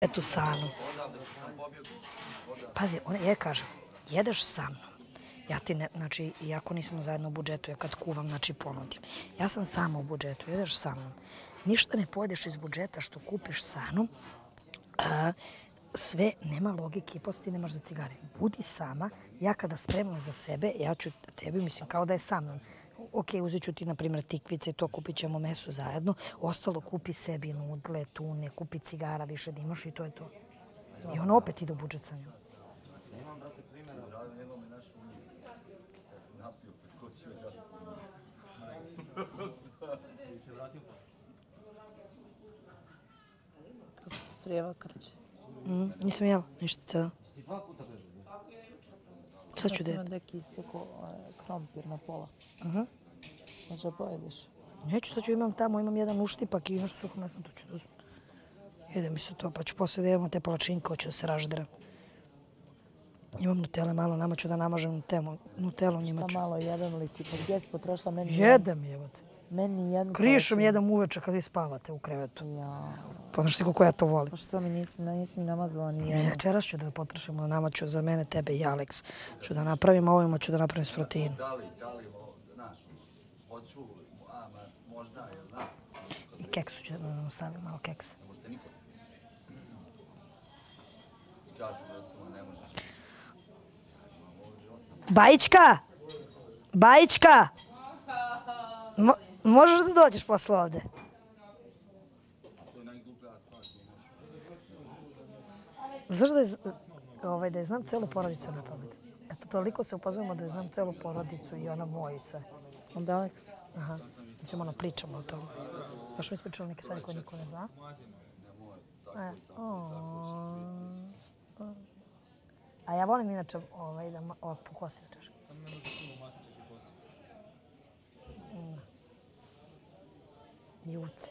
Eto Sanu. Pazi, on, ja kažem, jedeš sa mnom. Ja ti ne, znači, iako nismo zajedno u budžetu, ja kad kuvam, znači ponudim. Ja sam sama u budžetu, jedeš sa mnom. Ništa ne pojedeš iz budžeta što kupiš sa mnom. a, sve, nema logike i posle ti nemaš za cigare. Budi sama, ja kada spremam za sebe, ja ću tebi, mislim, kao da je sa mnom. Ok, uzet ću ti, na primjer, tikvice, to kupit ćemo meso zajedno. Ostalo kupi sebi nudle, tune, kupi cigara više da imaš i to je to. I on opet ide u budžet sa njom. Crijeva krče. Mm, nisam jela ništa sada. Sad ću Ima deti. neki ispeko krompir na pola. Aha. Možda pojedeš. Neću, sad ću imam tamo, imam jedan uštipak i nešto suho mesno, to ću da uzmem. Jede mi se to, pa ću posle da jedemo te palačinke, hoću da se raždere. Imam nutele malo, nama ću da namažem nutelo, nutelo njima ću. malo jedem li ti, pa gdje si potrošila meni? Jedem, jebate. Meni jednu Krišom palačinu. jedem uveče kad vi spavate u krevetu. Ja, Pa znaš ti koliko ja to volim. pa što mi nisi, nisi mi namazala ni Ne, jednu. večeras ću da potrošimo, nama ću za mene, tebe i Alex. Ću da napravim ovima, ću da napravim s proteinom. da li, da li, znaš, hoću, a, ma, možda, jel da, I keksu ću da nam stavim, malo keksa. ne možete niko. Kažu, recimo, ne možeš. Bajićka! Bajićka! Mo možeš da dođeš posle ovde? Znaš da je, ovaj, da je znam celu porodicu na pamet? Eto, toliko se upoznamo da je znam celu porodicu i ona moja i sve. Od Alex? Aha. Mislim, ono, pričamo o tome. Baš mi ispričali neke stvari koje niko ne zna. E, o, A ja volim inače ovaj, da ma- ovak po kosi da češkam. Mm. Juce.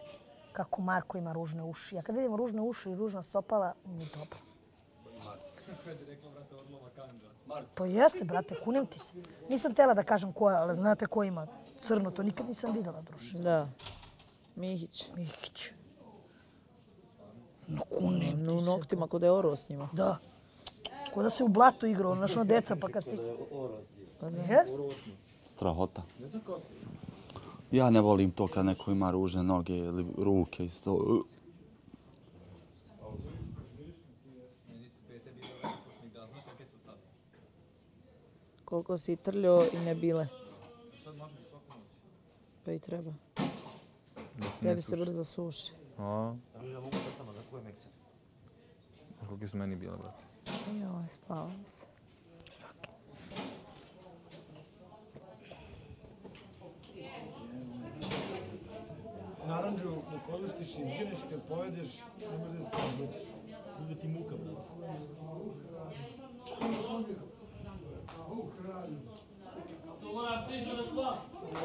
Kako Marko ima ružne uši. Ja kad vidim ružne uši i ružna stopala, mi je dobro. Pa jeste, brate, kunem ti se. Nisam tela da kažem koja, ali znate ko ima crno, to nikad nisam videla, druže. Da. Mihić. Mihić. No kunem No, u ti se. noktima kod je oro s njima. Da. Ko da se u blatu igrao, znaš, ono deca, pa kad si... Jes? Strahota. Ja ne volim to kad neko ima ružne noge ili ruke i to. Koliko si trljao i ne bile. Pa i treba. Da se ne Tebi se suši. brzo suši. A? Kolike su meni bile, brate? Joj, spavam se. Ne koristiš, izgineš, kad pojedeš, ne može da se odlučiš. Bude ti muka, brate.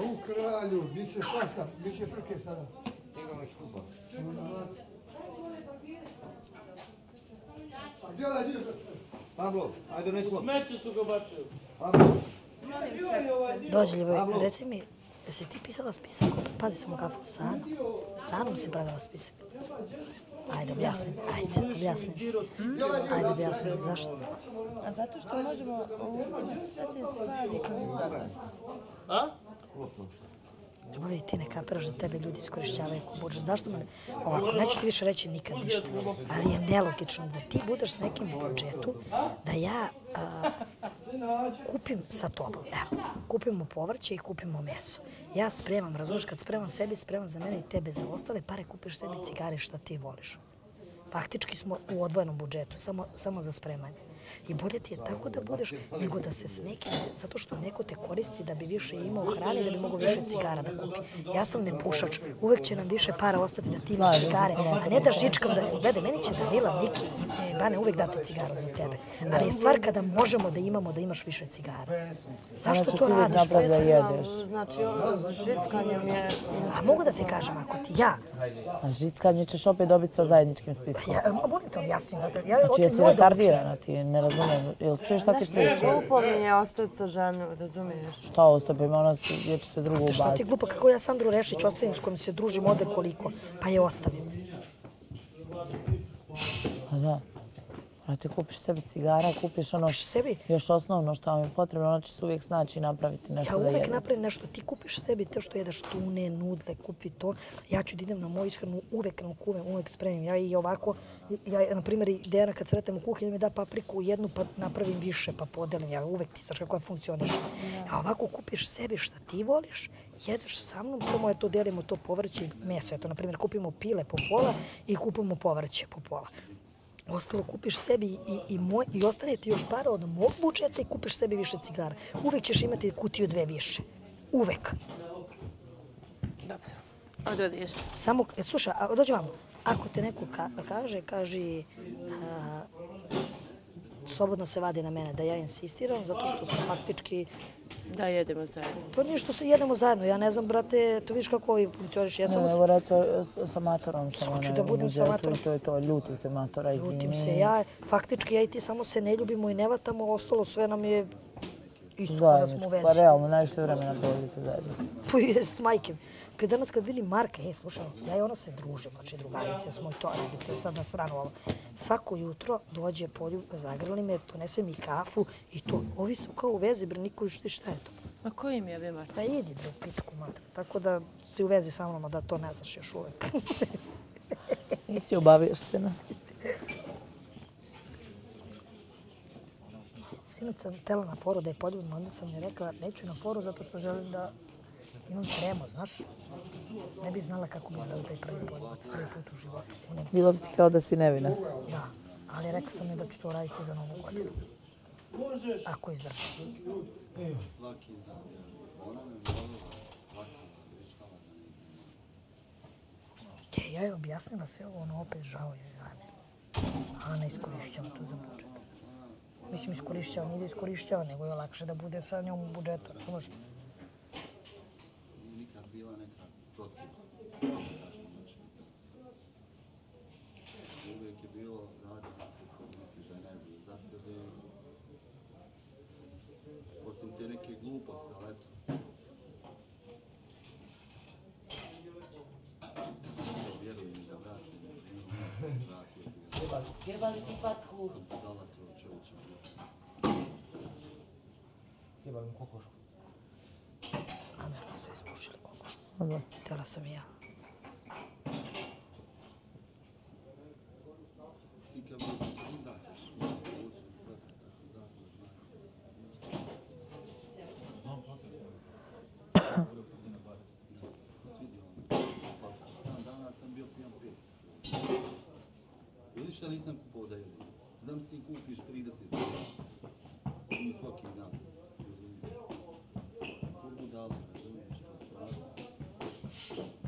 U kralju, bit će svašta, bit će frke sada. A gdje ovaj dio? Pablo, ajde donesi loptu. Smeće su ga bačili. Pablo, Dođi, Ljuboj, reci mi, jesi ti pisala spisak? Pazi samo kafu, Sanu. Sanom si pravila spisak. Ajde, objasni mi, ajde, objasni mi. Ajde, objasni mi, zašto? A zato što možemo uvidjeti sve te stvari završi. A? Ljubavi, ti ne kapiraš da tebe ljudi iskorišćavaju ko budžet. Zašto me ne... Ovako, neću ti više reći nikad ništa. Ali je nelogično da ti budeš s nekim u budžetu, da ja a, kupim sa tobom. Evo, kupimo povrće i kupimo meso. Ja spremam, razumiješ, kad spremam sebi, spremam za mene i tebe. Za ostale pare kupiš sebi cigare šta ti voliš. Faktički smo u odvojenom budžetu, samo, samo za spremanje. I bolje ti je tako da budeš nego da se s nekim, zato što neko te koristi da bi više imao hrane, da bi mogao više cigara da kupi. Ja sam nepušač, uvek će nam više para ostati da ti imaš cigare, a ne da žičkam da... Gledaj, meni će Danila, Miki i Bane uvek dati cigaru za tebe. Ali je stvar kada možemo da imamo da imaš više cigara. Zašto to radiš? da jedeš. Znači, ono, žickanjem je... A mogu da ti kažem, ako ti ja, A žickanje ćeš opet dobiti sa zajedničkim spiskom. ja molim te objasnim, ja Znači, hoću jesi retardirana ti, ne razumijem. Jel čuješ šta ti Znaš, nije priča? glupo mi je ostati sa ženom, razumiješ? Šta ostaje, ima ona se- gdje će se drugo Te šta ti je ubaciti. glupo kako ja Sandru Rešić ostavim s kojom se družim ode koliko, pa je ostavim. A da. Brate, kupiš sebi cigara, kupiš ono Kupiš sebi? još osnovno što vam je potrebno, ono će se uvijek snaći i napraviti nešto Ja da uvek jedete. napravim nešto, ti kupiš sebi to što jedeš tune, nudle, kupi to. Ja ću da idem na moju ishranu, uvek nam kuvem, uvek spremim. Ja i ovako, ja, na primjer, Dejana kad sretnem u kuhinju mi da papriku jednu pa napravim više pa podelim. Ja uvek ti znaš kako ja funkcioniš. A ovako kupiš sebi šta ti voliš, jedeš sa mnom, samo je to delimo to povrće i meso. Eto, na primjer, kupimo pile po pola i kupimo povrće po pola. Ostalo kupiš sebi i, i, moj, i ostane ti još para od mog budžeta i kupiš sebi više cigara. Uvek ćeš imati kutiju dve više. Uvek. Dobro. Samo, e, slušaj, dođi vamo. Ako te neko ka, kaže, kaži, a, slobodno se vadi na mene da ja insistiram, zato što smo faktički, Da jedemo zajedno. pa nije što se jedemo zajedno. Ja ne znam, brate, to vidiš kako ovi funkcioniš. Ja samo se, evo s- sa matorom sam Hoću ona, da budem sa matorom. to je to, ljuti se matora, izvini. ljutim se ja, faktički ja i ti samo se ne ljubimo i ne vatamo, ostalo sve nam je isto kada smo u vezi. pa realno, najviše vremena provodi se zajedno. Pa jes, majke. Kad danas kad vidim Marka, ej, slušaj, ja i ona se družimo, znači drugarice smo i to, ali to je sad na stranu ovo. Svako jutro dođe polju, zagrli me, donese mi kafu i to. Ovi su kao u vezi, bre, niko ti šta je to? Ma koji mi je bi Marta? Pa idi, bre, pičku mater. Tako da si u vezi sa mnom, a da to ne znaš još uvek. Nisi obavještena. Sinoć sam tela na foru da je poljubim, onda sam mi rekla, neću na foru zato što želim da imam tremo, znaš? Ne bi znala kako bi izgledao taj prvi poljubac, prvi put u životu. Bilo bi ti kao da si nevina. Da, ali rekla sam mi da ću to raditi za novu godinu. Ako izdržim. Je, ja je objasnila sve ovo, ono opet žao je Ane. Ana iskorišćava to za budžet. Mislim, iskorišćava, nije da iskorišćava, nego je lakše da bude sa njom u budžetu, razumiješ? nikad bila neka protiv. Uvijek je bilo radi kako misliš da je najbolje. Zato da je, osim te neke gluposti, ali eto. Vjerujem da vratim, vratio. Sjebali ti patku. Sam dala to čovječe. Sjebali mu kokošku. A ne, su ispušili koliko. Da. Htjela sam i ja. Ti kad Ništa nisam kupovao da jedem. Znam si ti kupiš 30. Ono svaki dan. Ko budala, razumiješ, to stvarno.